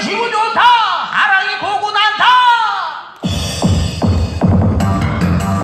얼씨구 좋다. 아랑이 고